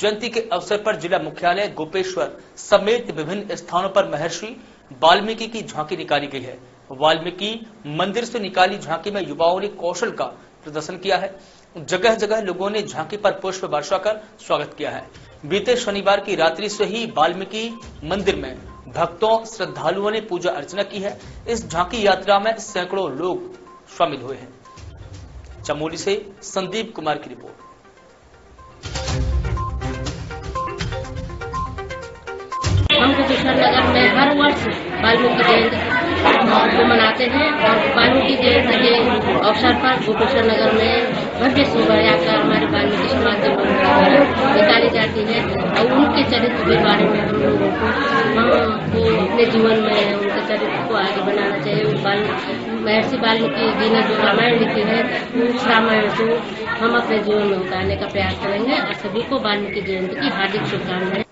जयंती के अवसर पर जिला मुख्यालय गोपेश्वर समेत विभिन्न स्थानों पर महर्षि वाल्मीकि की झांकी निकाली गई है। वाल्मीकि मंदिर से निकाली झांकी में युवाओं ने कौशल का प्रदर्शन किया है। जगह जगह लोगों ने झांकी पर पुष्प वर्षा कर स्वागत किया है। बीते शनिवार की रात्रि से ही वाल्मीकि मंदिर में भक्तों, श्रद्धालुओं ने पूजा अर्चना की है। इस झांकी यात्रा में सैकड़ों लोग शामिल हुए हैं। चमोली से संदीप कुमार की रिपोर्ट। गोपेश्वर नगर में हर वर्ष वाल्मीकि जयंती को मनाते हैं और वाल्मीकि जयंती के अवसर पर गोपेश्वर नगर में भव्य शोभा यात्रा हमारे वाल्मीकि समाज निकाली जाती है और उनके चरित्र के बारे में हम लोगों को को अपने जीवन में उनके चरित्र को आगे बनाना चाहिए। महर्षि वाल्मीकि जी ने जो रामायण लिखी है, उस रामायण को हम अपने जीवन में उतारने का प्रयास करेंगे। और सभी को वाल्मीकि जयंती की हार्दिक शुभकामनाएँ।